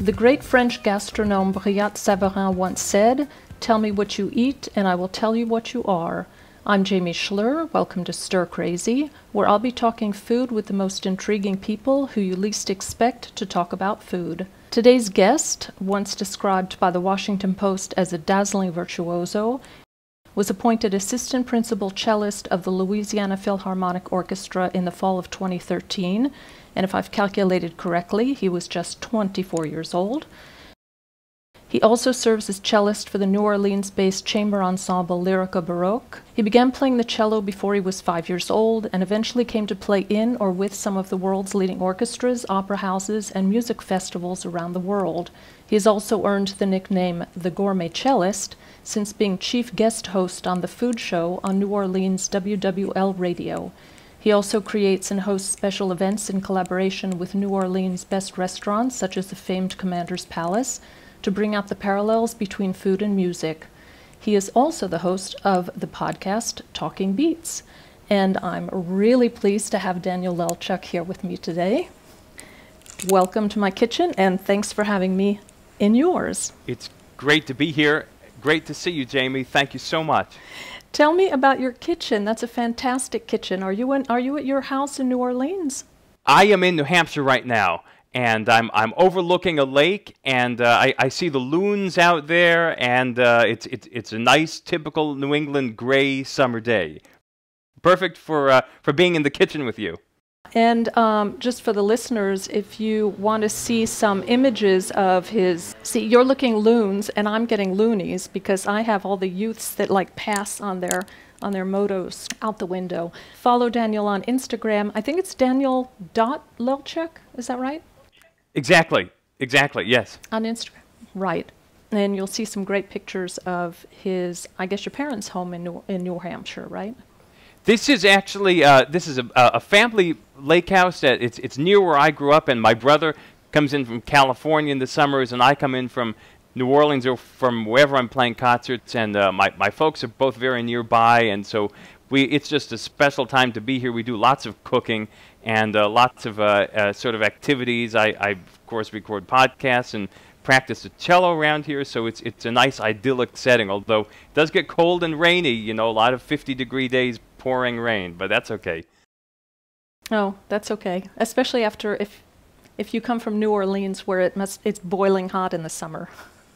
The great French gastronome Brillat Savarin once said, Tell me what you eat, and I will tell you what you are. I'm Jamie Schler. Welcome to Stir Crazy, where I'll be talking food with the most intriguing people who you least expect to talk about food. Today's guest, once described by the Washington Post as a dazzling virtuoso, was appointed assistant principal cellist of the Louisiana Philharmonic Orchestra in the fall of 2013, and if I've calculated correctly, he was just 24 years old. He also serves as cellist for the New Orleans based chamber ensemble Lyrica Baroque. He began playing the cello before he was five years old and eventually came to play in or with some of the world's leading orchestras, opera houses, and music festivals around the world. He has also earned the nickname the Gourmet Cellist since being chief guest host on the food show on New Orleans WWL Radio. He also creates and hosts special events in collaboration with New Orleans' best restaurants, such as the famed Commander's Palace, to bring out the parallels between food and music. He is also the host of the podcast Talking Beats. And I'm really pleased to have Daniel Lelchuk here with me today. Welcome to my kitchen, and thanks for having me in yours. It's great to be here. Great to see you, Jamie. Thank you so much. Tell me about your kitchen. That's a fantastic kitchen. Are you in, are you at your house in New Orleans? I am in New Hampshire right now, and I'm I'm overlooking a lake, and uh, I, I see the loons out there, and uh, it's it's it's a nice, typical New England gray summer day. Perfect for uh, for being in the kitchen with you. And um, just for the listeners, if you want to see some images of his, see, you're looking loons, and I'm getting loonies because I have all the youths that like pass on their on their motos out the window. Follow Daniel on Instagram. I think it's Daniel dot Lelchuk. Is that right? Exactly. Exactly. Yes. On Instagram. Right. And you'll see some great pictures of his, I guess, your parents' home in New, in New Hampshire, right? This is actually uh, this is a, a family lake house that it's it's near where I grew up, and my brother comes in from California in the summers, and I come in from New Orleans or from wherever I'm playing concerts, and uh, my my folks are both very nearby, and so we it's just a special time to be here. We do lots of cooking and uh, lots of uh, uh, sort of activities. I, I of course record podcasts and practice the cello around here, so it's it's a nice idyllic setting. Although it does get cold and rainy, you know, a lot of 50 degree days pouring rain, but that's okay. Oh, that's okay. Especially after if if you come from New Orleans where it must it's boiling hot in the summer.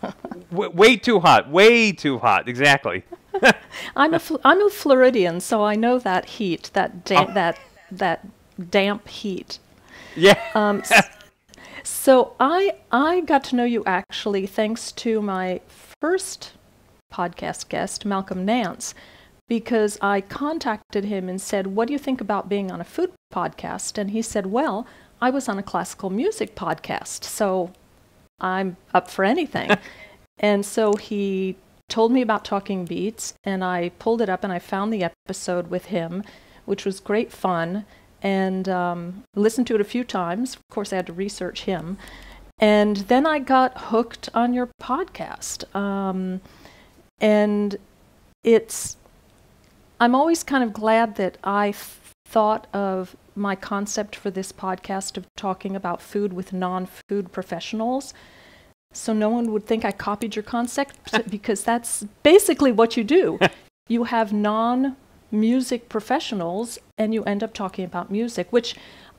w- way too hot. Way too hot. Exactly. I'm a Fl- I'm a Floridian, so I know that heat, that da- oh. that that damp heat. Yeah. Um, so I I got to know you actually thanks to my first podcast guest, Malcolm Nance because I contacted him and said, What do you think about being on a food podcast? And he said, Well, I was on a classical music podcast, so I'm up for anything. and so he told me about Talking Beats, and I pulled it up and I found the episode with him, which was great fun, and um, listened to it a few times. Of course, I had to research him. And then I got hooked on your podcast. Um, and it's I'm always kind of glad that I thought of my concept for this podcast of talking about food with non food professionals. So no one would think I copied your concept because that's basically what you do. you have non music professionals and you end up talking about music, which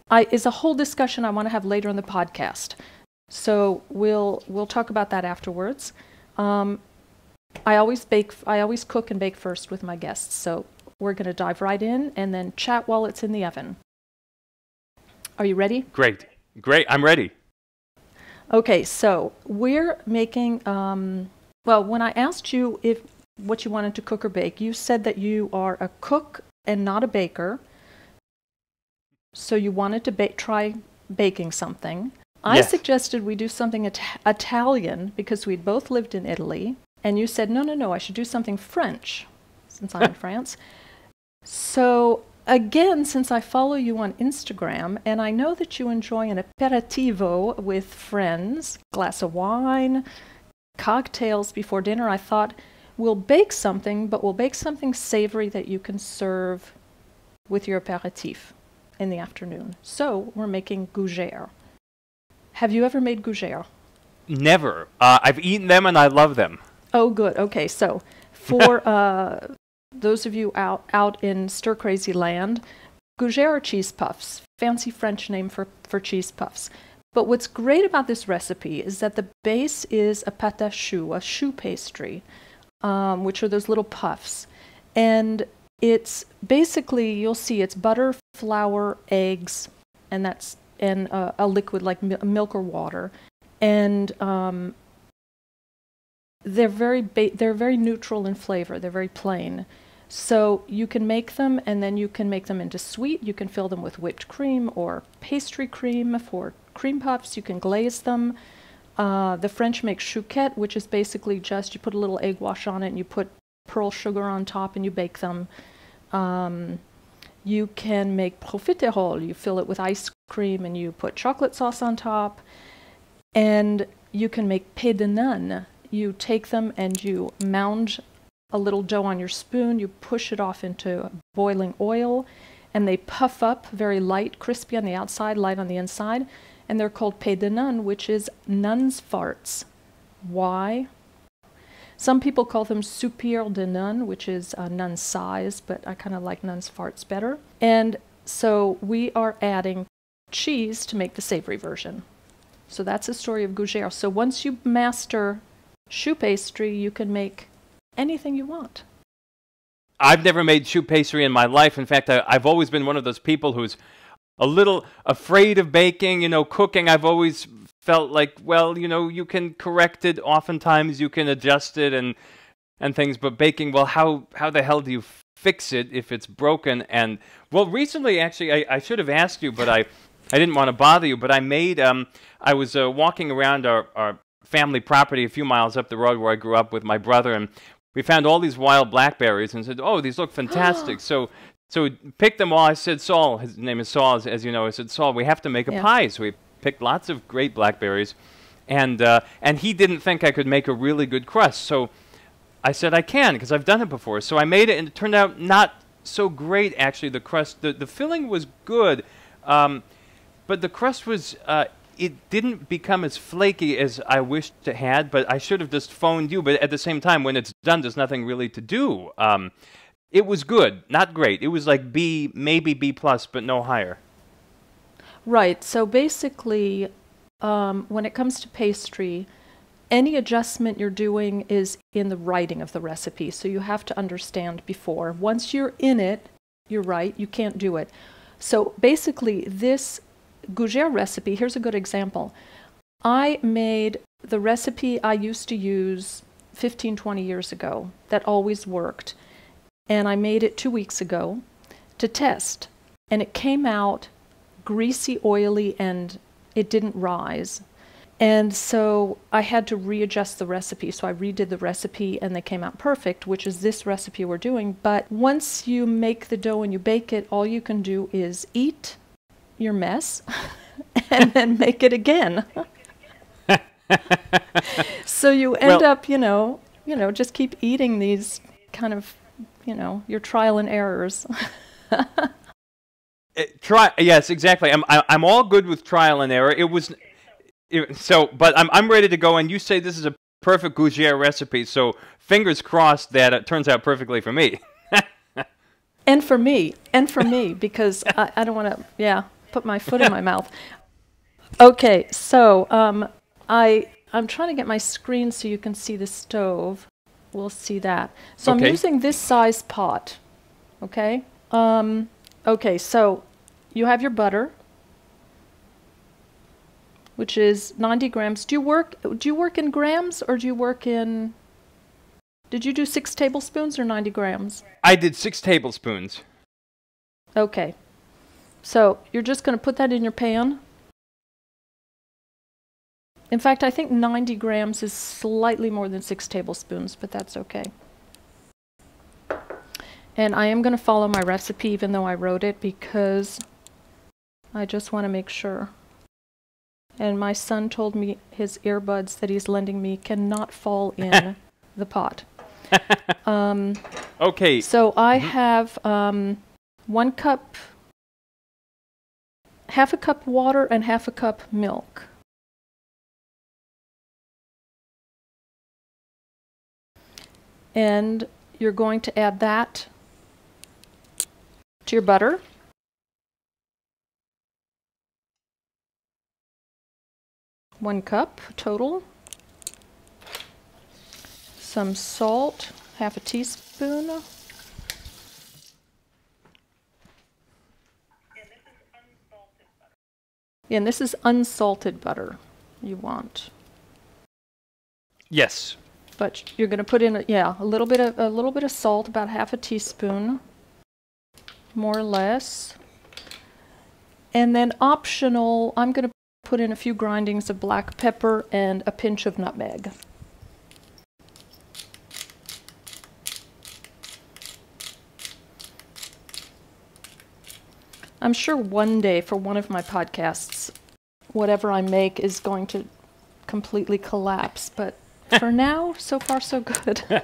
I, is a whole discussion I want to have later in the podcast. So we'll we'll talk about that afterwards. Um, I always bake. I always cook and bake first with my guests. So we're going to dive right in and then chat while it's in the oven. Are you ready? Great, great. I'm ready. Okay, so we're making. Um, well, when I asked you if what you wanted to cook or bake, you said that you are a cook and not a baker. So you wanted to ba- try baking something. I yes. suggested we do something it- Italian because we'd both lived in Italy. And you said, no, no, no, I should do something French since I'm in France. So, again, since I follow you on Instagram and I know that you enjoy an aperitivo with friends, glass of wine, cocktails before dinner, I thought we'll bake something, but we'll bake something savory that you can serve with your aperitif in the afternoon. So, we're making gougere. Have you ever made gougere? Never. Uh, I've eaten them and I love them. Oh, good. Okay, so for uh, those of you out out in stir crazy land, gougere cheese puffs, fancy French name for for cheese puffs. But what's great about this recipe is that the base is a pâte à choux, a choux pastry, um, which are those little puffs, and it's basically you'll see it's butter, flour, eggs, and that's and uh, a liquid like mi- milk or water, and um, they're very they're very neutral in flavor. They're very plain. So you can make them and then you can make them into sweet. You can fill them with whipped cream or pastry cream for cream puffs. You can glaze them. Uh, the French make chouquette, which is basically just you put a little egg wash on it and you put pearl sugar on top and you bake them. Um, you can make profiterole. You fill it with ice cream and you put chocolate sauce on top. And you can make pets de nonne. You take them and you mound a little dough on your spoon. You push it off into boiling oil, and they puff up very light, crispy on the outside, light on the inside. And they're called pets de nonne, which is nun's farts. Why? Some people call them soupir de nonne, which is uh, nun's sighs, but I kind of like nun's farts better. And so we are adding cheese to make the savory version. So that's the story of gougere. So once you master choux pastry, you can make anything you want. I've never made choux pastry in my life. In fact, I, I've always been one of those people who's a little afraid of baking. You know, cooking, I've always felt like, well, you know, you can correct it. Oftentimes, you can adjust it and and things. But baking, well, how how the hell do you fix it if it's broken? And well, recently, actually, I, I should have asked you, but I I didn't want to bother you. But I made um I was uh, walking around our our family property a few miles up the road where I grew up with my brother, and we found all these wild blackberries and said, "Oh, these look fantastic." so so we picked them all. I said, "Saul, his name is Saul, as, as you know." I said, "Saul, we have to make a Yeah. pie." So we picked lots of great blackberries, and uh, and he didn't think I could make a really good crust. So I said I can because I've done it before. So I made it, and it turned out not so great. Actually, the crust, the the filling was good, um, but the crust was. Uh, it didn't become as flaky as I wished it had, but I should have just phoned you. But at the same time, when it's done, there's nothing really to do. Um, it was good, not great. It was like B, maybe B plus, but no higher. Right. So basically, um, when it comes to pastry, any adjustment you're doing is in the writing of the recipe. So you have to understand before. Once you're in it, you're right, you can't do it. So basically, this gougere recipe, here's a good example. I made the recipe I used to use 15, 20 years ago that always worked. And I made it two weeks ago to test. And it came out greasy, oily, and it didn't rise. And so I had to readjust the recipe. So I redid the recipe and they came out perfect, which is this recipe we're doing. But once you make the dough and you bake it, all you can do is eat your mess and then make it again. so you end Well- up, you know, you know, just keep eating these kind of, you know, your trial and errors. Uh, try yes, exactly. I'm I, I'm all good with trial and error. It was it, so, but I'm I'm ready to go. And you say this is a perfect gougere recipe, so fingers crossed that it turns out perfectly for me. And for me, and for me, because I, I don't want to, yeah, put my foot in my mouth. Okay, so um, I I'm trying to get my screen so you can see the stove. We'll see that. So I'm using this size pot. Okay. Um, okay, so you have your butter, which is 90 grams. Do you work? Do you work in grams or do you work in? Did you do six tablespoons or 90 grams? I did six tablespoons. Okay. So you're just going to put that in your pan. In fact, I think 90 grams is slightly more than six tablespoons, but that's okay. And I am going to follow my recipe even though I wrote it because I just want to make sure. And my son told me his earbuds that he's lending me cannot fall in the pot. Um, Okay, so I have um, one cup, half a cup water and half a cup milk. And you're going to add that to your butter. One cup total. Some salt, half a teaspoon. And this is unsalted butter you want. Yes. But you're going to put in, a, yeah, a little bit of a little bit of salt, about half a teaspoon, more or less. And then optional, I'm going to put in a few grindings of black pepper and a pinch of nutmeg. I'm sure one day for one of my podcasts, whatever I make is going to completely collapse. But for now, so far, so good.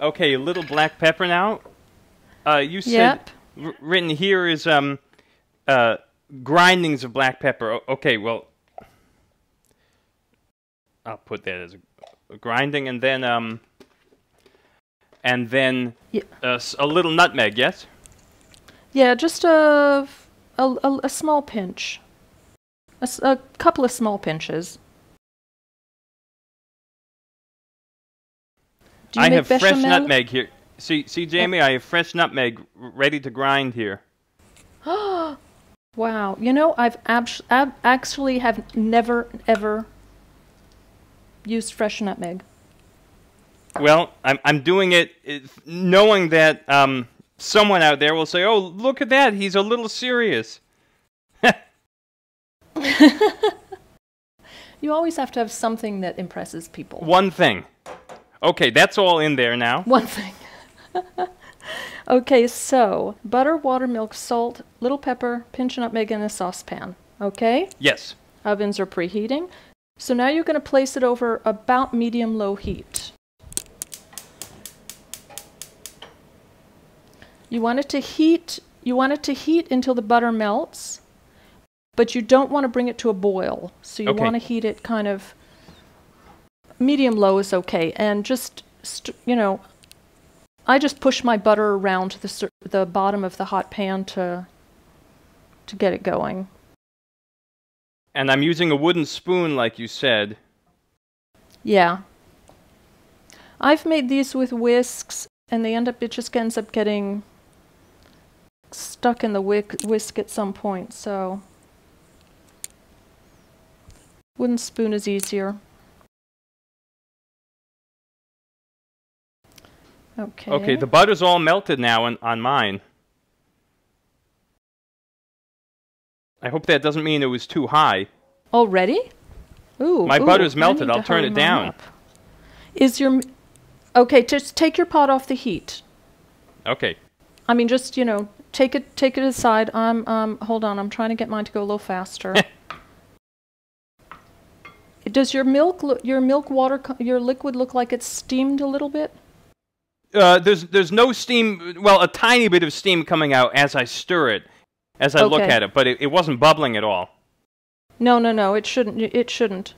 okay, a little black pepper now. Uh, you said Yep. written here is um, uh, grindings of black pepper. O- okay, well, I'll put that as a, a grinding, and then um, and then Yeah. uh, a little nutmeg. Yes. Yeah, just a, a, a, a small pinch. a couple of small pinches. Do you I have fresh nutmeg here. See, see, Jamie, I have fresh nutmeg ready to grind here. Wow. You know, I've abs- ab- actually have never, ever used fresh nutmeg. Well, I'm I'm doing it uh, knowing that um, someone out there will say, "Oh, look at that! He's a little serious." You always have to have something that impresses people. One thing. Okay, that's all in there now. One thing. okay, so butter, water, milk, salt, little pepper, pinch of nutmeg in a saucepan. Okay? Yes. Ovens are preheating. So now you're going to place it over about medium low heat. You want it to heat, you want it to heat until the butter melts, but you don't want to bring it to a boil. So you Okay. want to heat it kind of medium low is okay and just st- you know I just push my butter around the the bottom of the hot pan to to get it going. And I'm using a wooden spoon, like you said. Yeah. I've made these with whisks, and they end up, it just ends up getting stuck in the wick, whisk at some point, so. Wooden spoon is easier. Okay. Okay, the butter's all melted now on, on mine. I hope that doesn't mean it was too high. Already? Ooh. My ooh, butter's melted. I'll turn it down. up. Is your. Okay, just take your pot off the heat. Okay. I mean, just you know, take it take it aside. I'm um. Hold on, I'm trying to get mine to go a little faster. Does your milk look, your milk water your liquid look like it's steamed a little bit? Uh, there's there's no steam. Well, a tiny bit of steam coming out as I stir it, as I look at it, but it, it wasn't bubbling at all. No, no, no. It shouldn't. It shouldn't.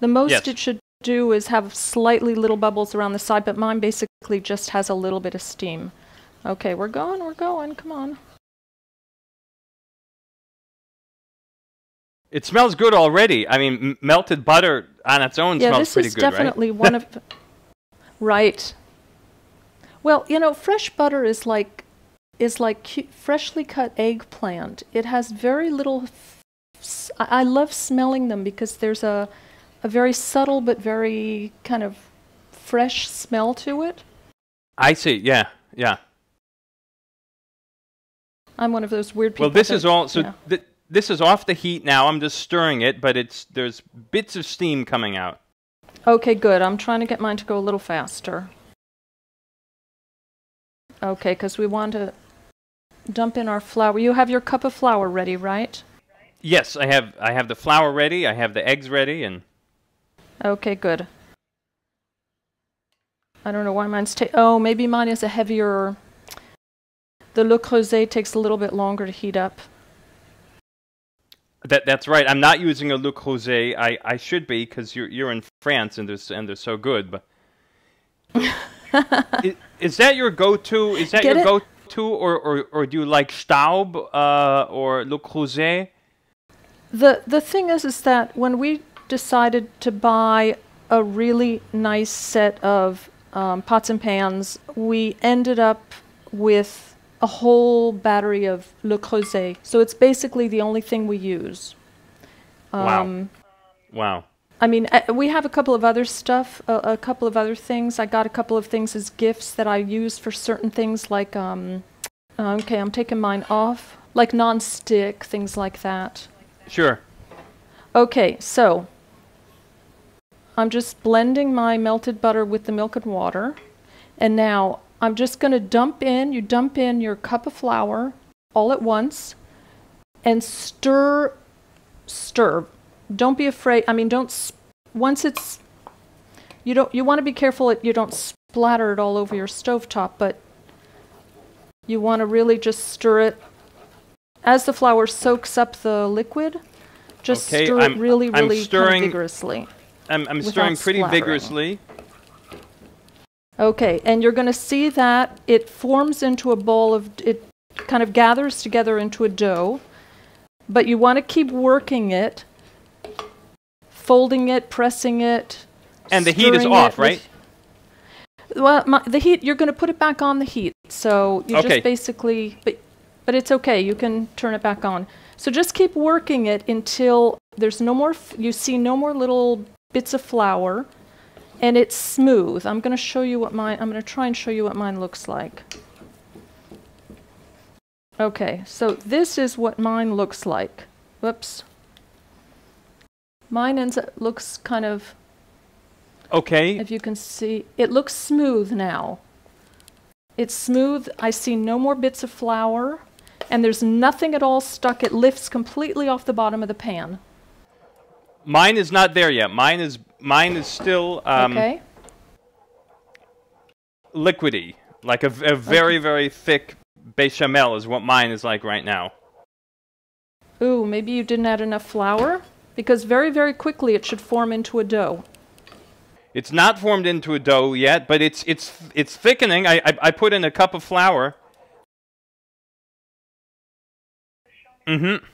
The most Yes. it should do is have slightly little bubbles around the side, but mine basically just has a little bit of steam. Okay, we're going. We're going. Come on. It smells good already. I mean, m- melted butter on its own yeah, smells pretty good, right? this is definitely one of. Right. Well, you know, fresh butter is like is like freshly cut eggplant. It has very little. F- s- I I love smelling them because there's a a very subtle but very kind of fresh smell to it. I see. Yeah, yeah. I'm one of those weird people. Well, this that- is all. So yeah. th- this is off the heat now. I'm just stirring it, but it's there's bits of steam coming out. Okay, good. I'm trying to get mine to go a little faster. Okay, because we want to dump in our flour. You have your cup of flour ready, right? Yes, I have I have the flour ready. I have the eggs ready, and Okay, good. I don't know why mine's ta- oh, maybe mine is a heavier. The Le Creuset takes a little bit longer to heat up. that that's right. I'm not using a Le Creuset. I, I should be because you're you're in France and they're and they're so good. But is, is that your go-to? Is that Get your go-to, or, or or do you like Staub uh, or Le Creuset? The the thing is is that when we decided to buy a really nice set of um, pots and pans, we ended up with a whole battery of Le Creuset. So it's basically the only thing we use. Wow. Um, Wow. I mean, uh, we have a couple of other stuff, a, a couple of other things. I got a couple of things as gifts that I use for certain things, like um, uh, okay, I'm taking mine off, like non-stick things like that. Sure. Okay, so I'm just blending my melted butter with the milk and water, and now I'm just going to dump in. You dump in your cup of flour all at once, and stir, stir. Don't be afraid. I mean, don't. Once it's, you don't. You want to be careful that you don't splatter it all over your stovetop, but you want to really just stir it as the flour soaks up the liquid. Just Okay, stir I'm- it really, I'm really kind of vigorously. I'm, I'm stirring pretty splattering. vigorously. Okay, and you're going to see that it forms into a bowl of, it kind of gathers together into a dough, but you want to keep working it, folding it, pressing it. And the heat is off, right? Well, my, the heat, you're going to put it back on the heat. So you Okay. just basically, but, but it's okay, you can turn it back on. So just keep working it until there's no more, f- you see no more little bits of flour and it's smooth. I'm going to show you what mine, I'm going to try and show you what mine looks like. Okay, so this is what mine looks like. Whoops. Mine ends up, looks kind of Okay. if you can see, it looks smooth now. It's smooth. I see no more bits of flour, and there's nothing at all stuck. It lifts completely off the bottom of the pan. Mine is not there yet. Mine is mine is still um, okay? liquidy, like a, a very very thick bechamel is what mine is like right now. Ooh, maybe you didn't add enough flour? Because very, very quickly it should form into a dough. It's not formed into a dough yet, but it's it's it's thickening. I I, I put in a cup of flour. Mm-hmm.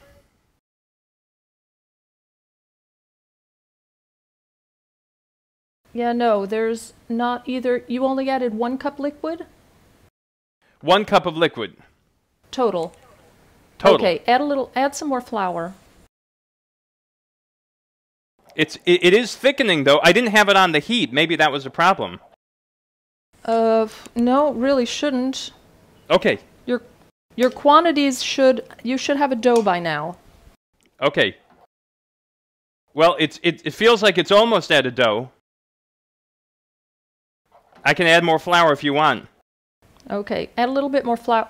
Yeah, no, there's not either. You only added one cup liquid? One cup of liquid Total. total. Okay, add a little, add some more flour. It's it, it is thickening though. I didn't have it on the heat. Maybe that was a problem. Uh, no, really shouldn't. Okay. Your your quantities should you should have a dough by now. Okay. Well, it's it, it feels like it's almost at a dough. I can add more flour if you want. Okay, add a little bit more flour.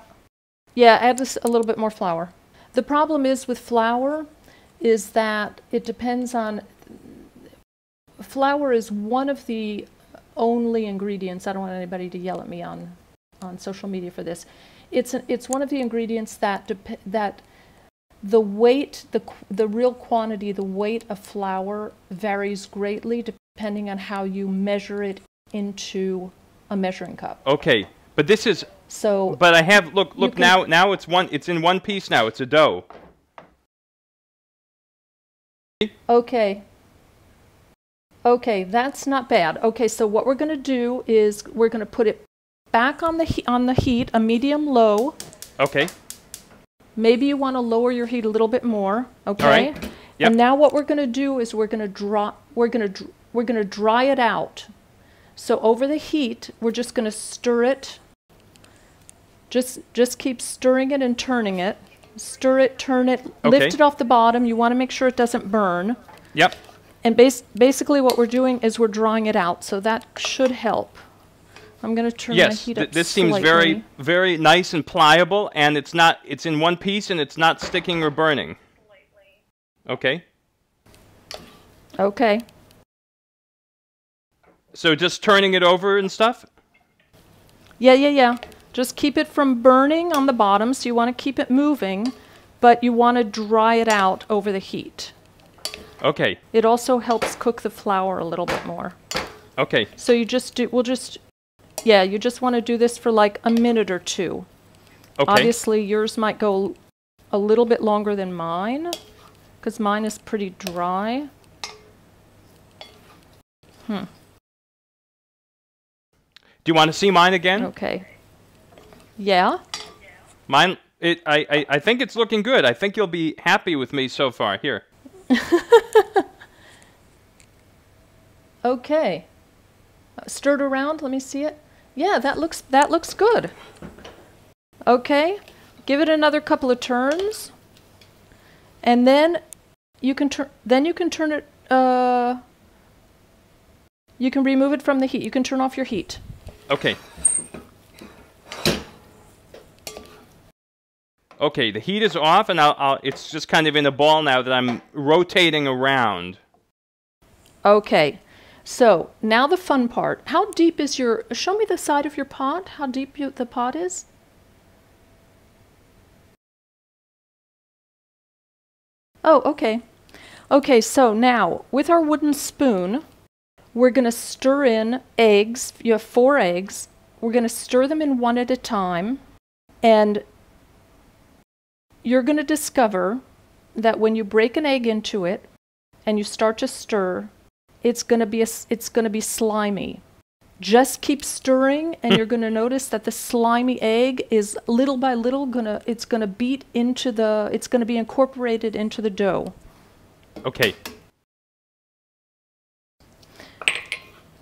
Yeah, add just a little bit more flour. The problem is with flour is that it depends on flour is one of the only ingredients. I don't want anybody to yell at me on on social media for this. It's an, it's one of the ingredients that that the weight, the the real quantity, the weight of flour varies greatly depending on how you measure it into a measuring cup. Okay. But this is So but I have look look can- now now it's one it's in one piece now. It's a dough. Okay. Okay, that's not bad. Okay, so what we're going to do is we're going to put it back on the he- on the heat, a medium low. Okay. Maybe you want to lower your heat a little bit more, okay? right. Yep. And now what we're going to do is we're going to draw we're going to we're going to dry it out. So over the heat, we're just going to stir it. Just just keep stirring it and turning it. Stir it, turn it, Okay. lift it off the bottom. You want to make sure it doesn't burn. Yep. And bas- basically, what we're doing is we're drawing it out, so that should help. I'm going to turn my Yes. heat th- up this seems very very nice and pliable and it's not it's in one piece and it's not sticking or burning. Okay. Okay. So just turning it over and stuff? Yeah, yeah, yeah. Just keep it from burning on the bottom, so you want to keep it moving, but you want to dry it out over the heat. Okay. It also helps cook the flour a little bit more. Okay. So you just do. We'll just yeah, you just want to do this for like a minute or two. Okay. Obviously, yours might go a little bit longer than mine because mine is pretty dry. Hmm. Do you want to see mine again? Okay. Yeah. Mine. It. I, I. I think it's looking good. I think you'll be happy with me so far. Here. Okay. Uh, stirred around. Let me see it. Yeah, that looks that looks good. Okay. Give it another couple of turns. And then you can turn then you can turn it uh you can remove it from the heat. You can turn off your heat. Okay. Okay, the heat is off, and I'll, I'll, it's just kind of in a ball now that I'm rotating around. Okay. So, now the fun part. How deep is your Show me the side of your pot. How deep you, the pot is? Oh, okay. Okay, so now with our wooden spoon, we're going to stir in eggs. You have four eggs. We're going to stir them in one at a time. And you're going to discover that when you break an egg into it and you start to stir, it's going to be a, it's going to be slimy. Just keep stirring and you're going to notice that the slimy egg is little by little going to it's going to beat into the it's going to be incorporated into the dough. Okay.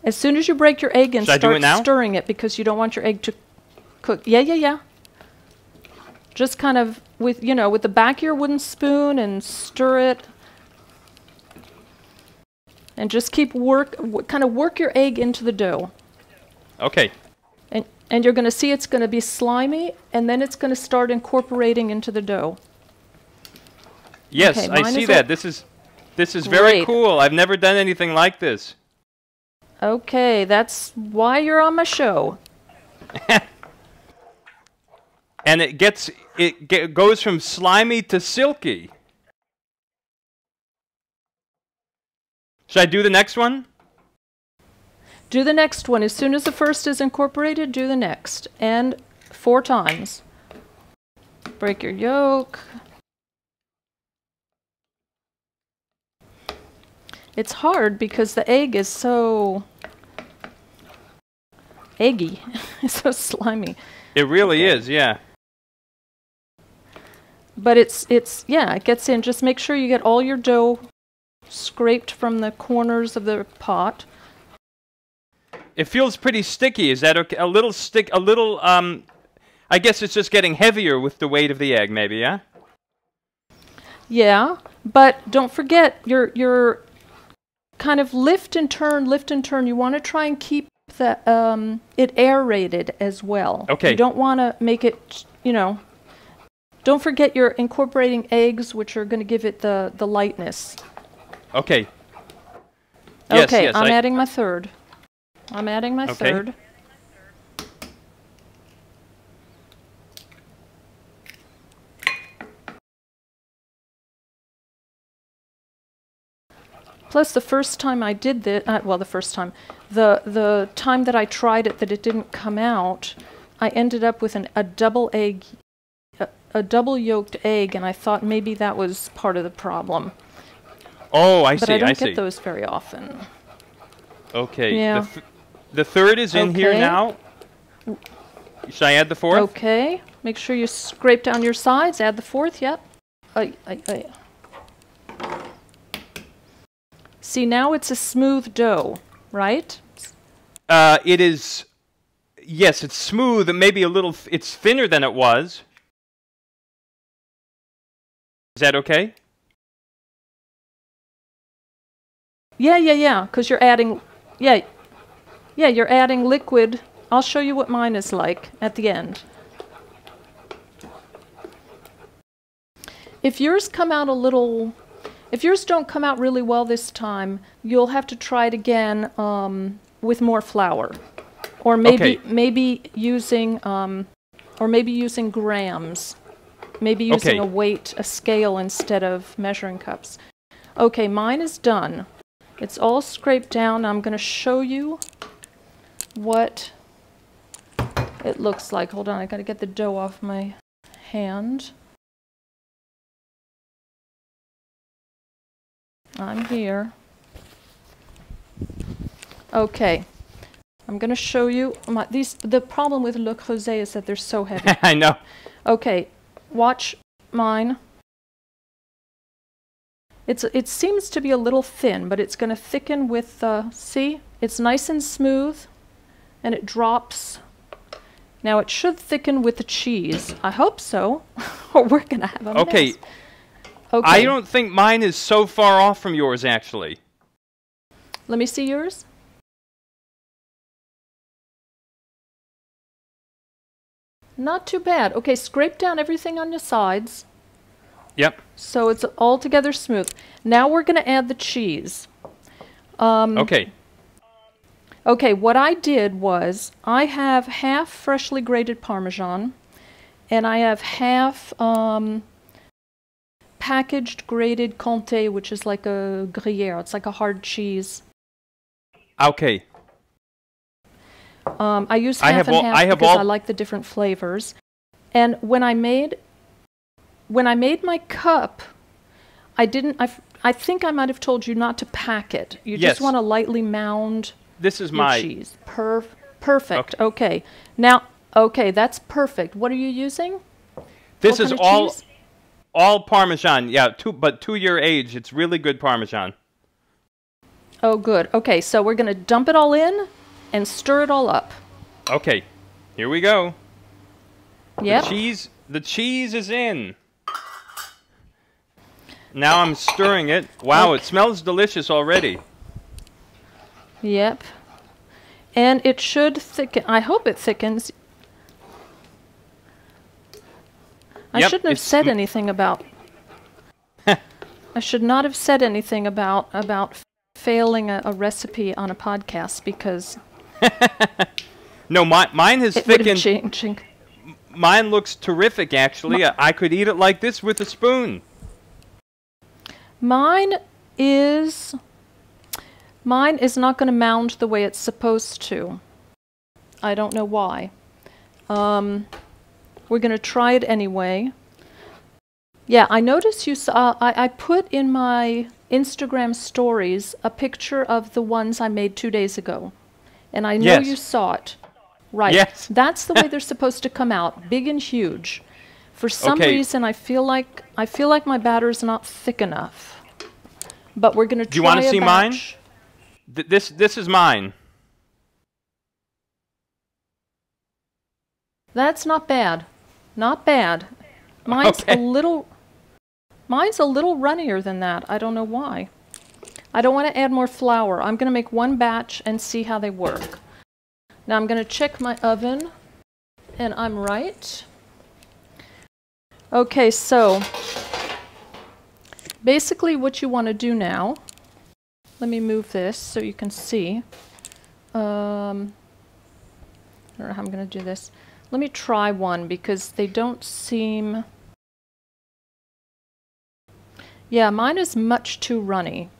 As soon as you break your egg and Should I do start it now? stirring it because you don't want your egg to cook. Yeah, yeah, yeah. Just kind of with, you know, with the back of your wooden spoon and stir it. And just keep work, w- kind of work your egg into the dough. Okay. And, and you're going to see it's going to be slimy and then it's going to start incorporating into the dough. Yes, Okay, I see that. This is this is very cool. I've never done anything like this. Okay, that's why you're on my show. And it gets it ge- goes from slimy to silky. Should I do the next one? Do the next one. As soon as the first is incorporated, do the next. And four times. Break your yolk. It's hard because the egg is so eggy. it's so slimy. It really is, yeah. But it's it's yeah, it gets in. Just make sure you get all your dough scraped from the corners of the pot. It feels pretty sticky. Is that okay? A little stick, a little. Um, I guess it's just getting heavier with the weight of the egg, maybe. Yeah. Yeah, but don't forget your your kind of lift and turn, lift and turn. You want to try and keep the um, it aerated as well. Okay. You don't want to make it, you know. Don't forget you're incorporating eggs, which are going to give it the the lightness. Okay. Yes, okay, yes, I'm I- adding my third. I'm adding my Okay. third. Plus, the first time I did this, uh, well, the first time, the the time that I tried it that it didn't come out, I ended up with an, a double egg, a, a double yolked egg, and I thought maybe that was part of the problem. Oh, I But see. I don't I get see. those very often. Okay. Yeah. The, th- the third is in here Okay. now. Should I add the fourth? Okay. Make sure you scrape down your sides. Add the fourth. Yep. Ay, ay, ay. See, now it's a smooth dough, right? Uh, it is. Yes, it's smooth maybe a little. It's thinner than it was. Is that okay? Yeah, yeah, yeah. Because you're adding, yeah, yeah, you're adding liquid. I'll show you what mine is like at the end. If yours come out a little, if yours don't come out really well this time, you'll have to try it again um, with more flour, or maybe Okay. maybe using um, or maybe using grams, maybe using Okay. a weight, a scale instead of measuring cups. Okay, mine is done. It's all scraped down. I'm going to show you what it looks like. Hold on, I gotta get the dough off my hand. I'm here. Okay. I'm going to show you my, these. The problem with Le Creuset is that they're so heavy. I know. Okay, watch mine. It's it seems to be a little thin, but it's going to thicken with. Uh, see, it's nice and smooth, and it drops. Now it should thicken with the cheese. I hope so, or we're going to have a Okay. mess. Okay. I don't think mine is so far off from yours, actually. Let me see yours. Not too bad. Okay, scrape down everything on your sides Yep. so it's all together smooth. Now we're going to add the cheese. Um, Okay. Okay, what I did was I have half freshly grated Parmesan and I have half um, packaged grated Comté, which is like a Gruyere. It's like a hard cheese. Okay. Um, I use I half have and all- half I have because all- I like the different flavors. And when I made when I made my cup, I didn't. I, I think I might have told you not to pack it. You Yes. just want to lightly mound This is my. cheese. Perf- perfect. Okay. Now, okay, that's perfect. What are you using? This What is all cheese? All Parmesan. Yeah, two, but to your age, it's really good Parmesan. Oh, good. Okay, so we're gonna dump it all in and stir it all up. Okay. Here we go. Yeah. The cheese. The cheese is in. Now I'm stirring it. Wow, it smells delicious already. Yep. And it should thicken. I hope it thickens. I Yep, shouldn't have said anything about. I should not have said anything about about failing a, a recipe on a podcast because No, my, mine has it would have thickened. changed. Mine looks terrific, actually. I, I could eat it like this with a spoon. Mine is mine is not going to mound the way it's supposed to. I don't know why. Um, we're going to try it anyway. Yeah, I noticed you saw. I, I put in my Instagram stories a picture of the ones I made two days ago, and I know Yes. you saw it. Right. Yes. That's the way they're supposed to come out, big and huge. For some Okay. reason, I feel like I feel like my batter's not thick enough. But we're gonna try Do you wanna a see mine? Th- this this is mine. That's not bad. Not bad. Mine's a little Mine's a little runnier than that. I don't know why. I don't want to add more flour. I'm going to make one batch and see how they work. Now I'm going to check my oven and I'm right. Okay, so basically what you want to do now, let me move this so you can see. Um, I don't know how I'm going to do this. Let me try one because they don't seem. Yeah, mine is much too runny.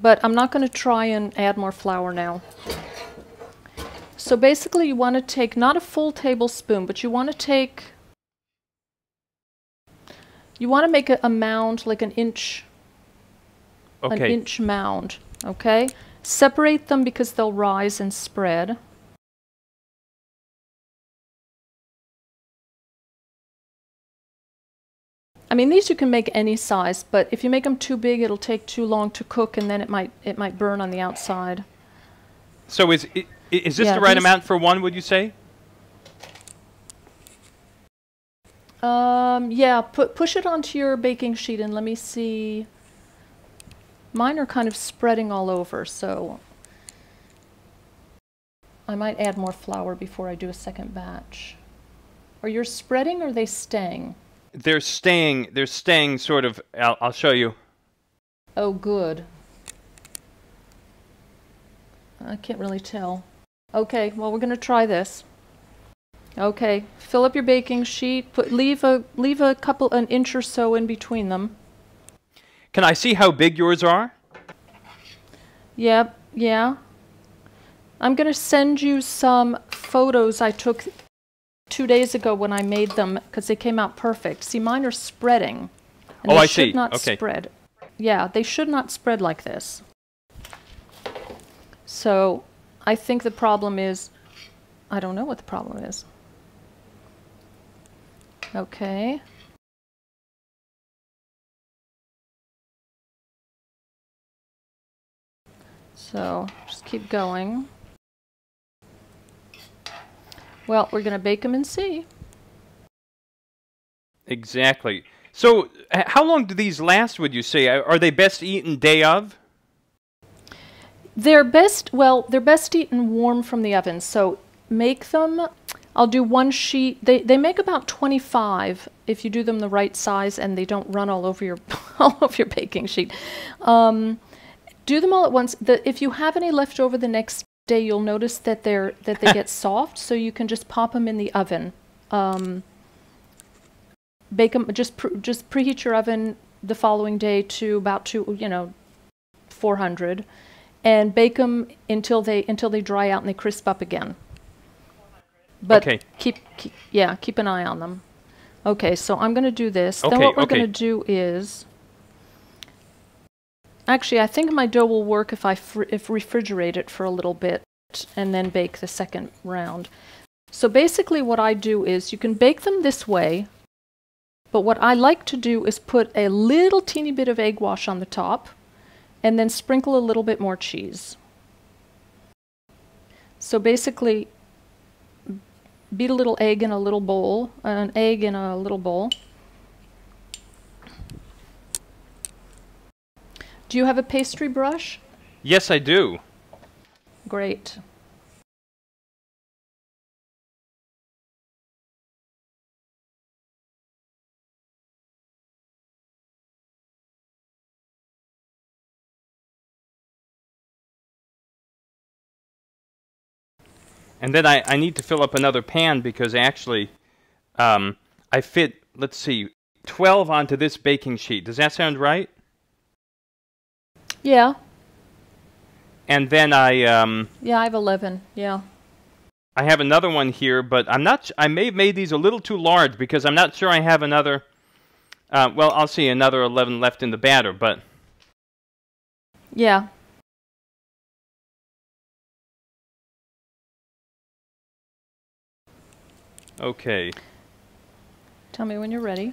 But I'm not going to try and add more flour now. So basically, you want to take not a full tablespoon, but you want to take. You want to make a, a mound like an inch, okay. an inch mound. Okay? Separate them because they'll rise and spread. I mean, these you can make any size, but if you make them too big, it'll take too long to cook, and then it might it might burn on the outside. So is is this Yeah, the right amount for one? Would you say? Um, yeah, put push it onto your baking sheet and let me see. Mine are kind of spreading all over, so I might add more flour before I do a second batch. Are yours spreading or are they staying? They're staying. They're staying sort of. I'll, I'll show you. Oh, good. I can't really tell. Okay, well, we're going to try this. Okay, fill up your baking sheet. Put leave a leave a couple an inch or so in between them. Can I see how big yours are? Yep, yeah. I'm going to send you some photos I took two days ago when I made them because they came out perfect. See, mine are spreading. And Oh, they I should see. not Okay. spread. Yeah, they should not spread like this. So I think the problem is, I don't know what the problem is. Okay. So just keep going. Well, we're going to bake them and see. Exactly. So, how long do these last? Would you say? Are they best eaten day of? They're best, well, they're best eaten warm from the oven. So make them, I'll do one sheet. They, they make about 25 if you do them the right size and they don't run all over your, all over your baking sheet. Um, do them all at once. The, if you have any left over the next day, you'll notice that they're, that they get soft. So you can just pop them in the oven. Um, bake them, just, pre- just preheat your oven the following day to about two, you know, 400 and bake them until they until they dry out and they crisp up again. But Okay. keep, keep yeah, keep an eye on them. Okay, so I'm going to do this. then what we're okay. going to do is Actually, I think my dough will work if I if refrigerate it for a little bit and then bake the second round. So basically what I do is you can bake them this way, but what I like to do is put a little teeny bit of egg wash on the top and then sprinkle a little bit more cheese. So basically, beat a little egg in a little bowl, an egg in a little bowl. Do you have a pastry brush? Yes, I do. Great. And then I, I need to fill up another pan because actually, um, I fit. Let's see, twelve onto this baking sheet. Does that sound right? Yeah, And then I um, yeah, I have 11. Yeah. I have another one here, but I'm not. I may have made these a little too large because I'm not sure I have another. Uh, well, I'll see another 11 left in the batter, but Yeah. okay. Tell me when you're ready.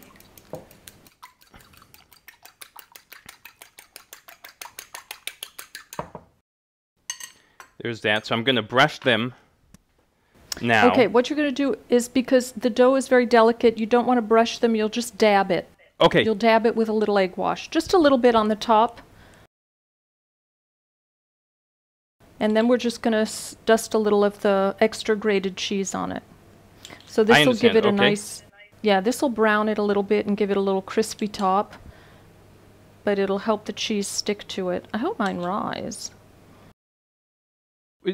There's that. So I'm going to brush them now. Okay, what you're going to do is because the dough is very delicate, you don't want to brush them, you'll just dab it. Okay. You'll dab it with a little egg wash, just a little bit on the top. And then we're just going to dust a little of the extra grated cheese on it. So this will give it a okay. nice, yeah, this will brown it a little bit and give it a little crispy top. But it'll help the cheese stick to it. I hope mine rise.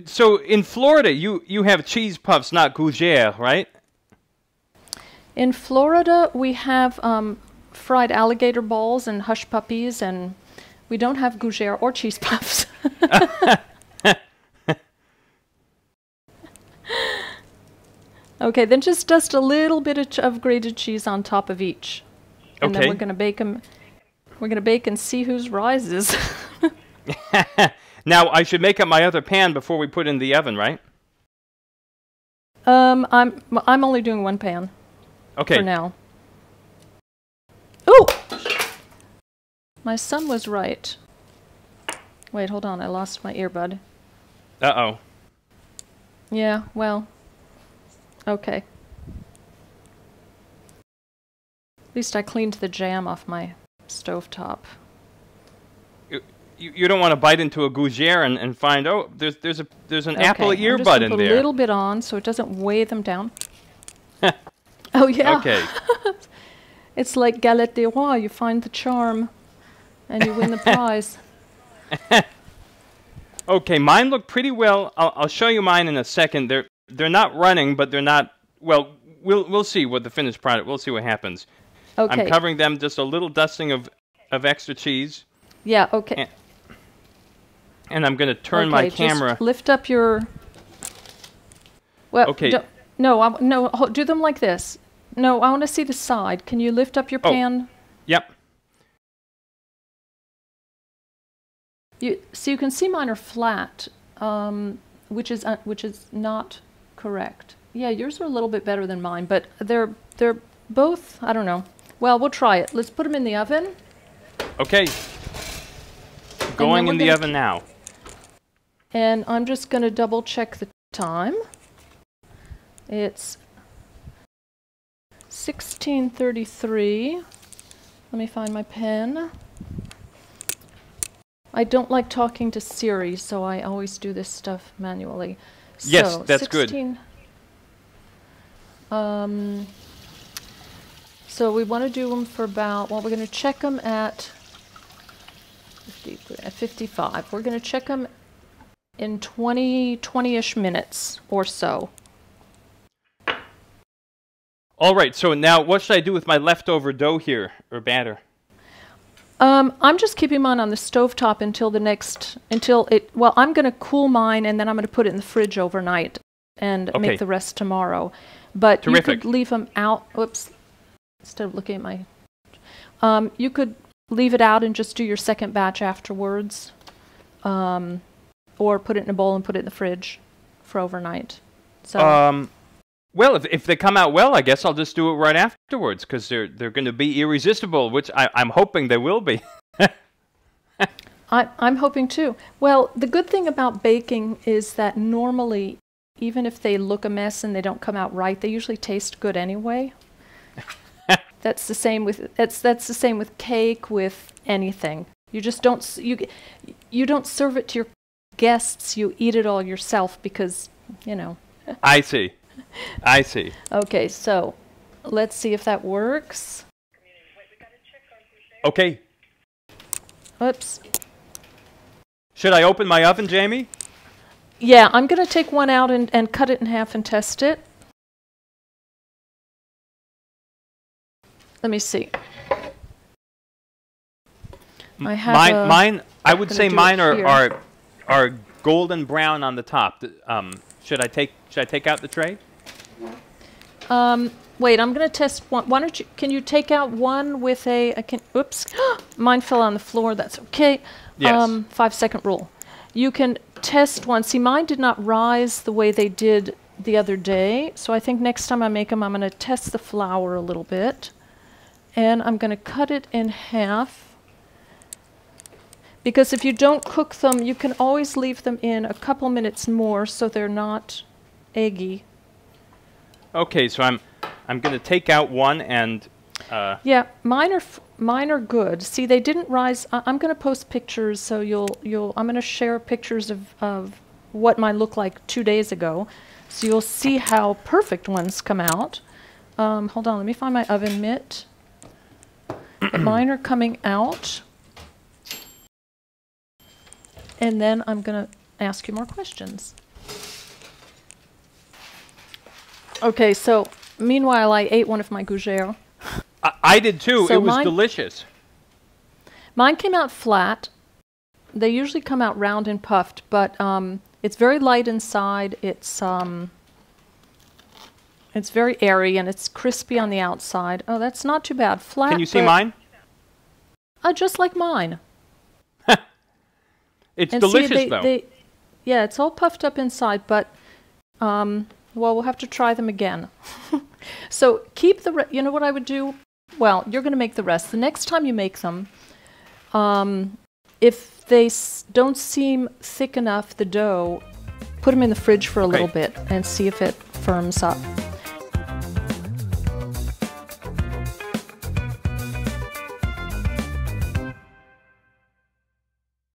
So in Florida, you you have cheese puffs, not gougere, right? In Florida, we have um, fried alligator balls and hush puppies, and we don't have gougere or cheese puffs. okay, then just dust a little bit of, ch- of grated cheese on top of each, and then we're gonna bake them. We're gonna bake and see whose rises. Now I should make up my other pan before we put in the oven, right? um, I'm I'm only doing one pan Okay. for now. Ooh! My son was right. Wait, hold on. I lost my earbud. Uh oh. Yeah, well. Okay. At least I cleaned the jam off my stovetop. You, you don't want to bite into a gougere and, and find oh there's there's a there's an apple Okay, I'm just earbud in put there. a little bit on so it doesn't weigh them down. oh yeah. Okay. It's like Galette des Rois. You find the charm, and you win the prize. Okay, mine look pretty well. I'll, I'll show you mine in a second. They're they're not running, but they're not well. We'll we'll see what the finished product. We'll see what happens. Okay. I'm covering them just a little dusting of of extra cheese, yeah. Okay. and- and I'm going to turn okay, my just camera. lift up your Well, Okay. no, I, no, do them like this. No, I want to see the side. Can you lift up your Oh. pan? Yep. You so you can see mine are flat, um, which is uh, which is not correct. Yeah, yours are a little bit better than mine, but they're they're both. I don't know. Well, we'll try it. Let's put them in the oven. Okay. Going in the oven now. And I'm just going to double check the time. It's 1633. Let me find my pen. I don't like talking to Siri, so I always do this stuff manually. Yes, So, that's good. 16 Um, so we want to do them for about, well, we're going to check them at 50, at 55. We're going to check them in 20, 20-ish minutes or so. All right. So now, what should I do with my leftover dough here or batter? Um, I'm just keeping mine on the stovetop until the next, until it, well, I'm going to cool mine and then I'm going to put it in the fridge overnight and Okay. make the rest tomorrow. But you could leave them out, oops, instead of looking at my, um, you could leave it out and just do your second batch afterwards. Um, or put it in a bowl and put it in the fridge for overnight. So, Um, well, if, if they come out well, I guess I'll just do it right afterwards because they're they're going to be irresistible, which I, I'm hoping they will be. I, I'm hoping too. Well, the good thing about baking is that normally, even if they look a mess and they don't come out right, they usually taste good anyway. that's the same with that's that's the same with cake with anything. You just don't you you don't serve it to your guests. You eat it all yourself because you know. I see. I see. Okay, so let's see if that works. Okay. Oops. Should I open my oven, Jamie? Yeah, I'm gonna take one out and, and cut it in half and test it. Let me see. I have mine. mine. I would say mine are, are are golden brown on the top. Um, should I take Should I take out the tray? Um, wait, I'm gonna test one. Why don't you? Can you take out one with a? I can. Oops, mine fell on the floor. That's okay. Yes. Um, five second rule. You can test one. See, mine did not rise the way they did the other day. So I think next time I make them, I'm gonna test the flour a little bit, and I'm gonna cut it in half. Because if you don't cook them, you can always leave them in a couple minutes more so they're not eggy. Okay, so I'm I'm going to take out one and uh, Yeah, mine are f- mine are good. See, they didn't rise. I- I'm going to post pictures, so you'll you'll. I'm going to share pictures of of what mine looked like two days ago, so you'll see how perfect ones come out. Um, hold on, let me find my oven mitt. mine are coming out, and then I'm going to ask you more questions. Okay, so meanwhile, I ate one of my gougères. I, I did too. So it was mine- delicious. Mine came out flat. They usually come out round and puffed, but um, it's very light inside. It's um, it's very airy and it's crispy on the outside. Oh, that's not too bad. Flat. Can you see mine? Uh, just like mine. It's And see, delicious they- though. they- yeah, it's all puffed up inside, but um, well, we'll have to try them again. so keep the. Re- you know what I would do? Well, you're going to make the rest. The next time you make them, um, if they s- don't seem thick enough, the dough, put them in the fridge for a Okay. little bit and see if it firms up.